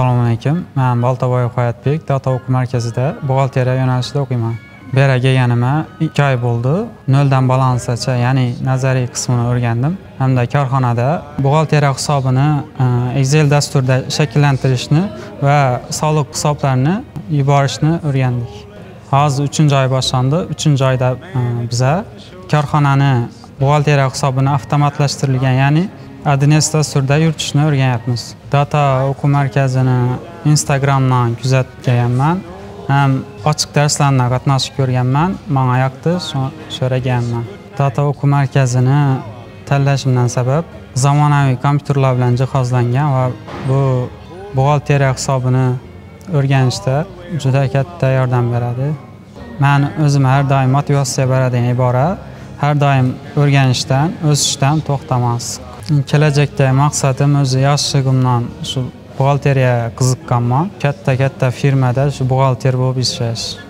assalomu alaykum. Man boltaboyev hayotbek data o'quv markazida buxgalteriya yo'nalishida o'qiyman. Bu yerga kelganimga ikki oy bo'ldi. Noldan balansgacha ya'ni nazariy qismini o'rgandim. Hamda korxonada buxgalteriya hisobini e, excel dasturida shakllantirishni va soliq hisoblarini yuborishni o'rgandik. Hozir uchinchi oy boshlandi. Uchinchi oyda e, biza korxonani buxgalteriya hisobini avtomatlashtirilgan ya'ni adnes surda yuritishni o'rganyapmiz data o'quv markazini instagramdan kuzatib ham ochiq darslardan qatnashib ko'rganman manga yoqdi so'raganman data o'quv markazini tanlashimdan sabab zamonaviy kompyuterlar bilan jihozlangan va bu buxgalteriya hisobini o'rganishda juda katta yordam beradi man o'zim har doim motivatsiya beradigan ibora har doim o'rganishdan o'sishdan to'xtamas Gələcəkdə məqsədim öz yaşlığımdan şu buğalteriya qızıqqanma, katta-katta firmada şu buğalter olub işləş.